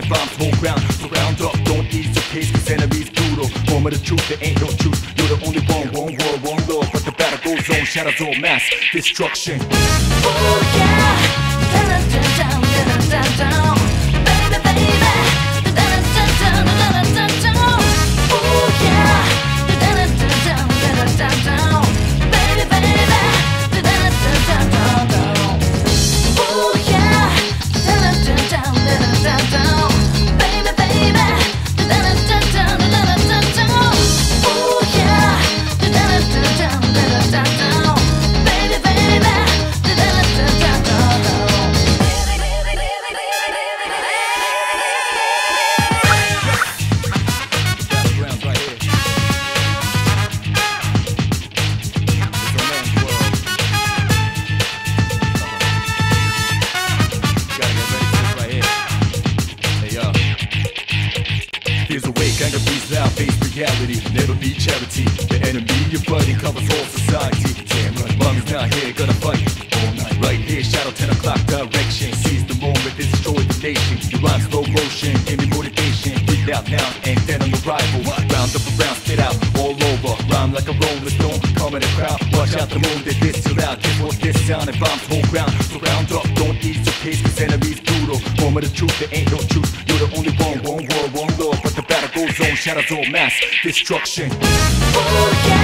like bombs, whole ground so round up. Don't ease your pace. cause enemies brutal. Form of the truth, there ain't no truth. You're the only one, one world, one love. But the battle goes on, shadows all mass destruction. Oh yeah! mass destruction. Yeah.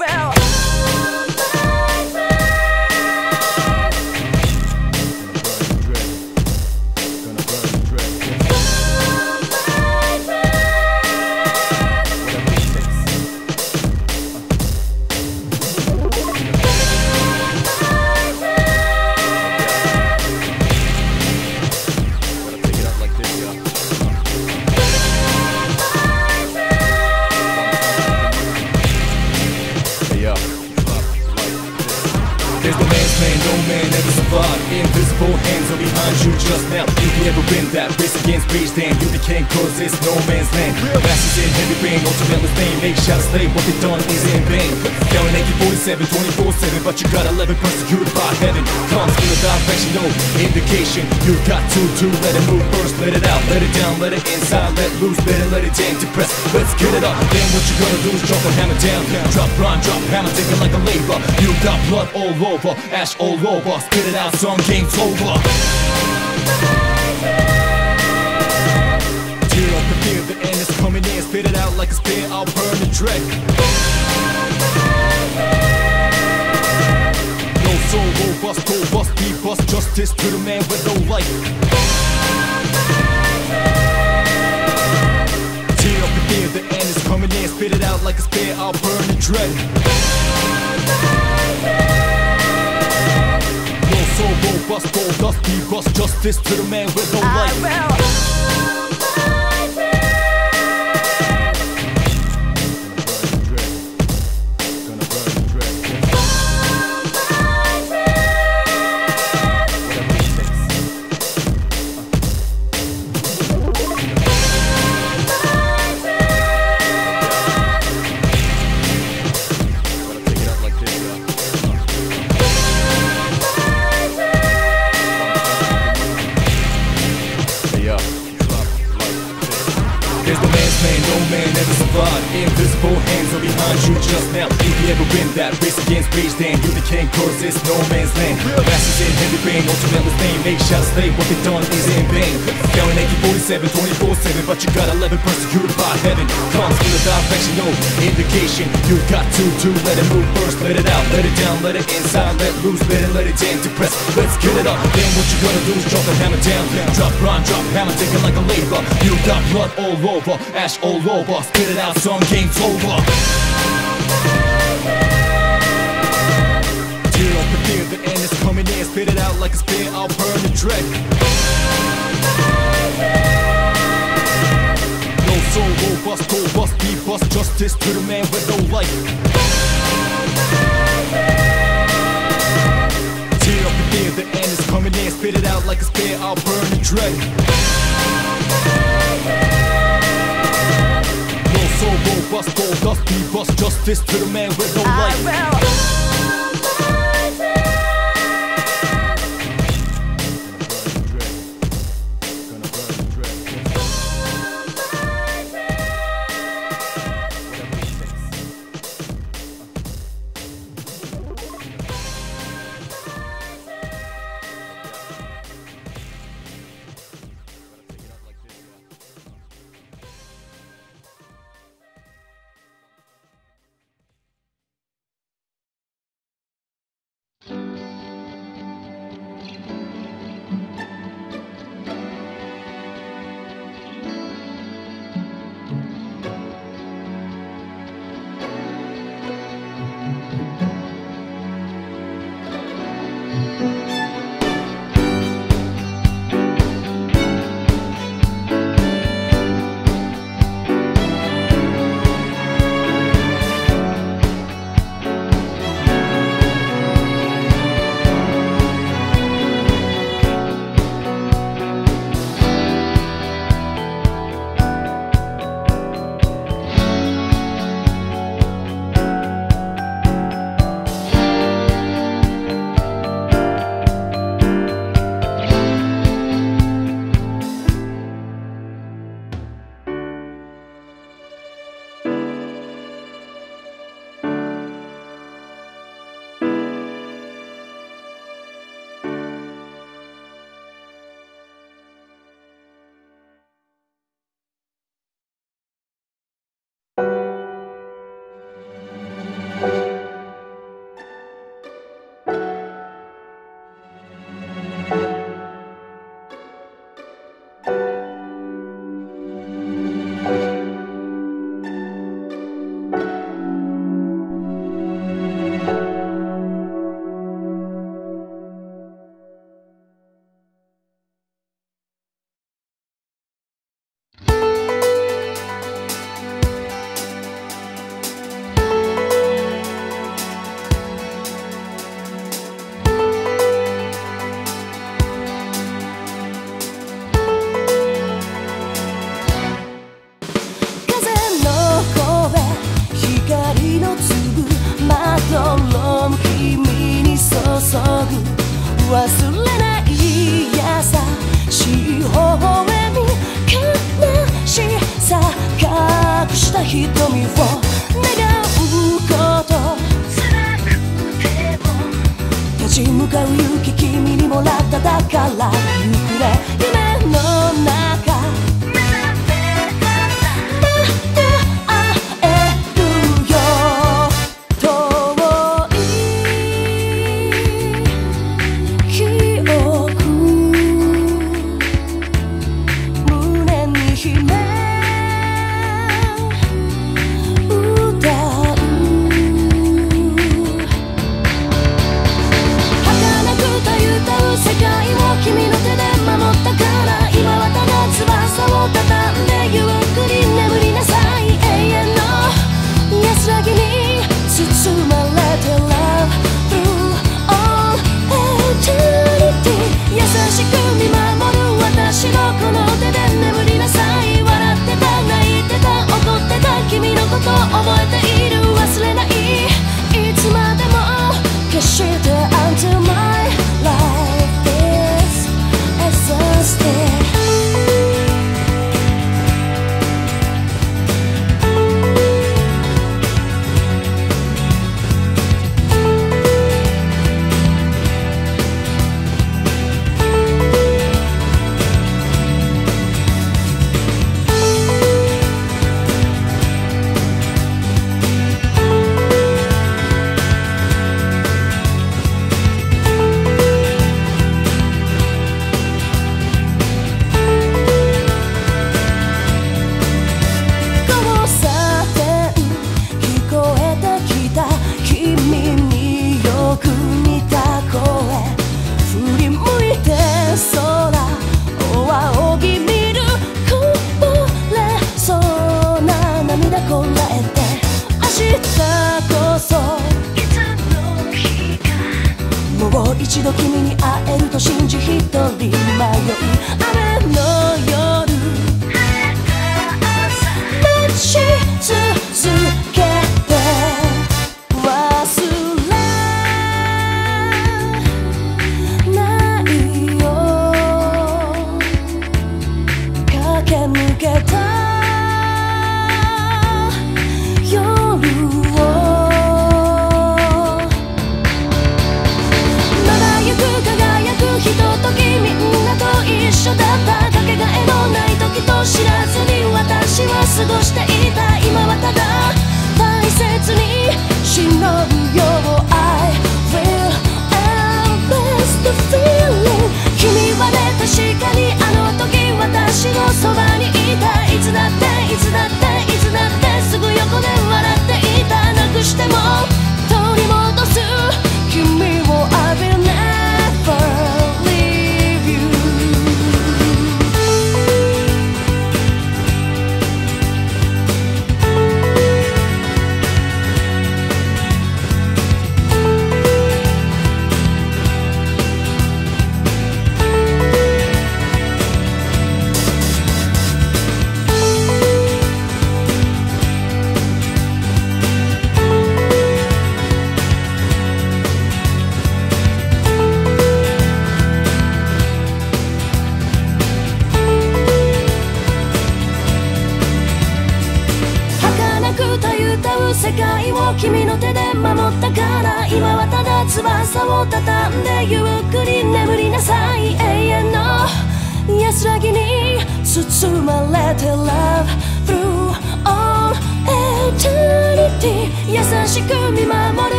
I You got to, to let it move first Let it out, let it down, let it inside Let loose, let it, let it in Depress, let's get it up. Then what you gonna do is drop the hammer down. Drop rhyme, drop hammer, take it like a labor. You got blood all over, ash all over. Spit it out, song game's over. Tear up the fear, the end is coming in. Spit it out like a spear, I'll burn the dread Soul, robust, robust, be bust Justice to the man with no life. Tear up the fear, the end is coming in. Spit it out like a spear, I'll burn the dread. No soul, robust, robust, be bust Justice to the man with no I life slave, what they done is in vain in AK-47, 24-7 But you got 11 persecuted by heaven. Comes the direction, no indication. You got to, do, let it move first Let it out, let it down, let it inside Let loose, let it, let it in Depress, let's get it up. Then what you gonna do is drop the hammer down. Drop rhyme, drop hammer, take it like a labor You got blood all over, ash all over. Spit it out, some game's over Spit it out like a spear, I'll burn the dread No soul, robust, robust, be bust Justice to the man with no life. Tear up the fear, the end is coming in. Spit it out like a spear, I'll burn the dread No soul, robust, robust, be bust Justice to the man with no I life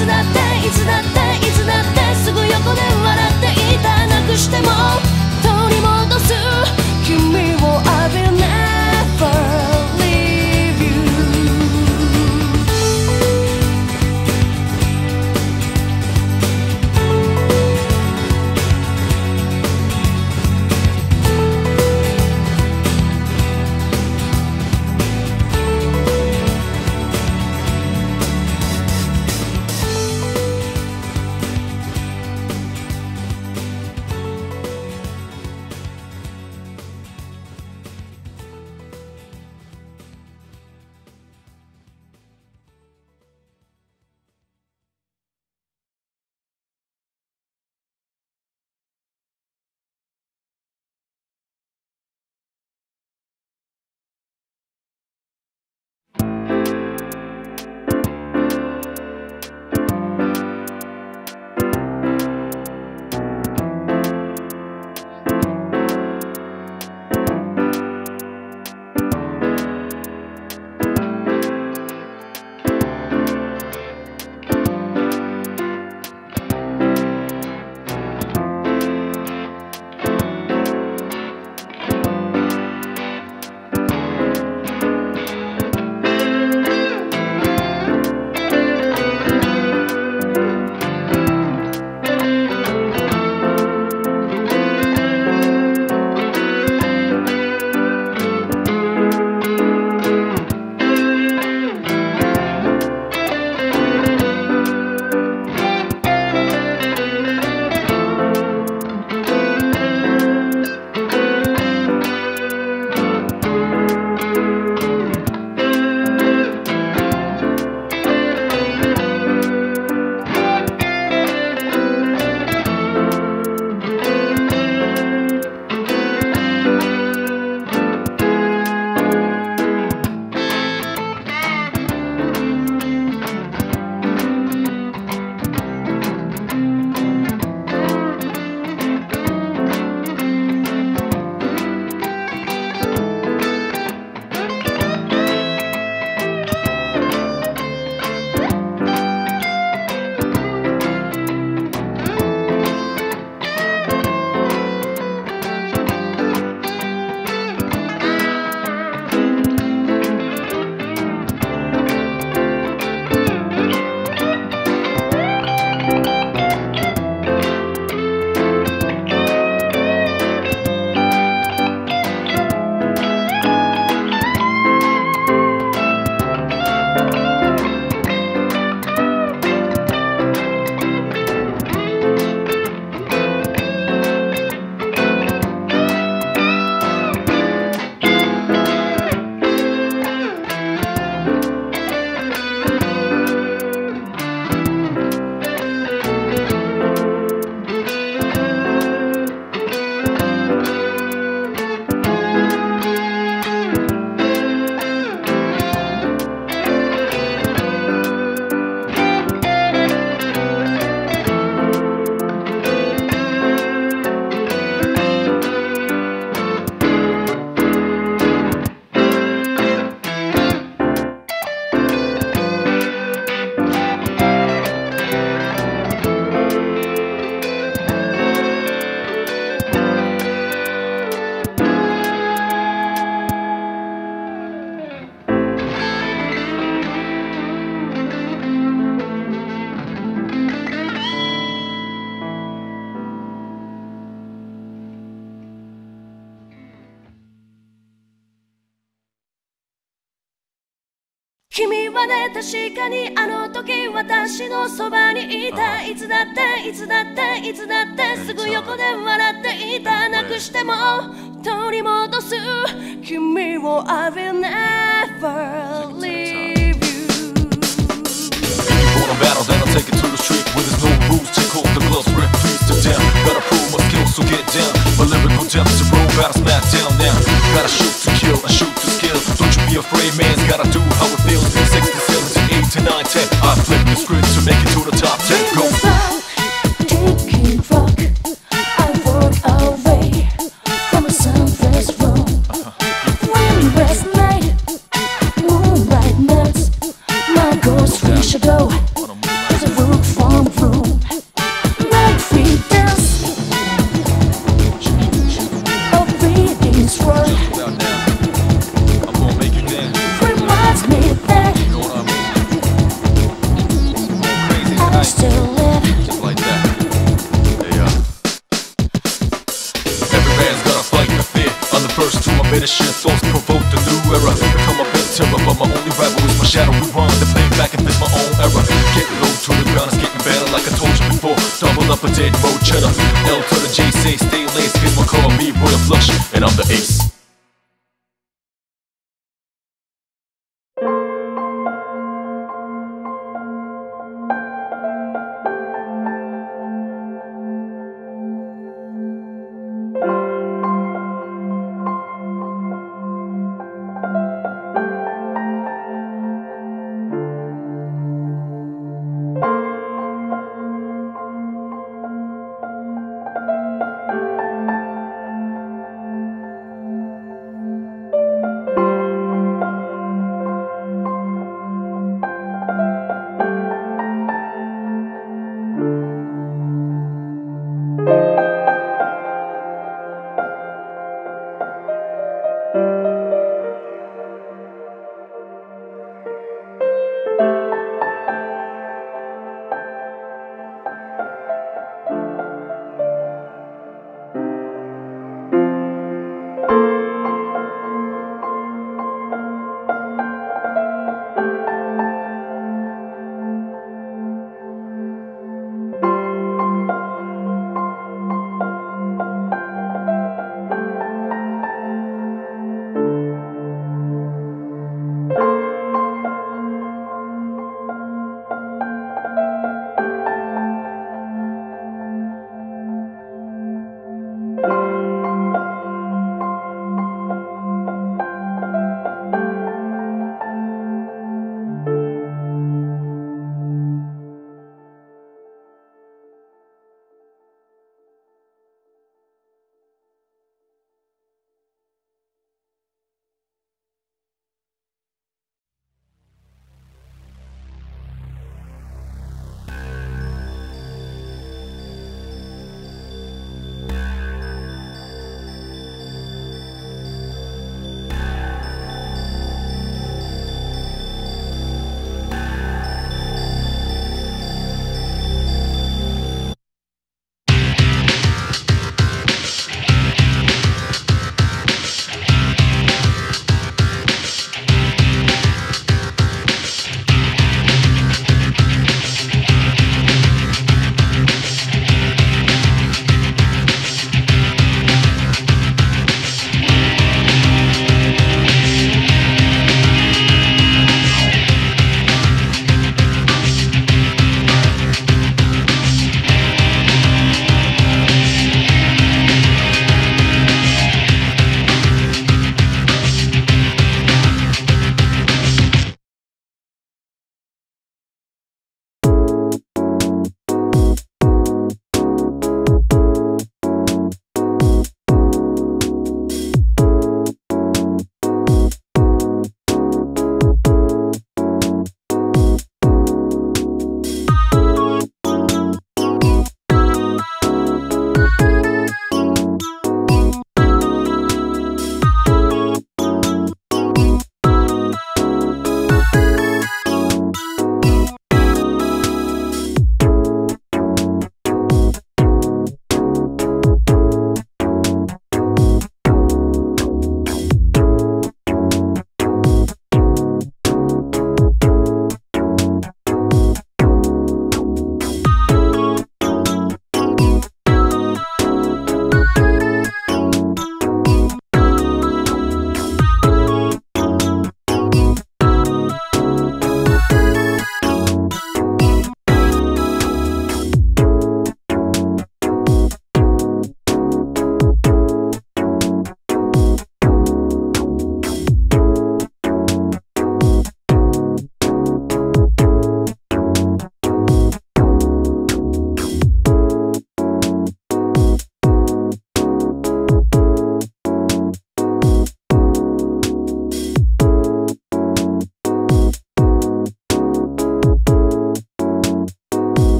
つだって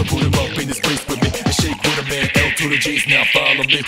So put him up in his place with me. And shake with a man L to the G's, now follow me.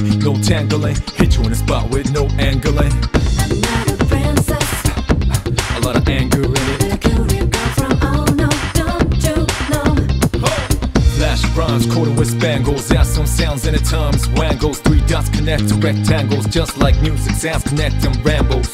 me. No tangling, hit you in the spot with no angling. I'm princess. A lot of anger in it. From oh no, don't you know? Flash quarter with spangles. Add some sounds and it times wangles. Three dots connect to rectangles, just like music sounds connect and rambles.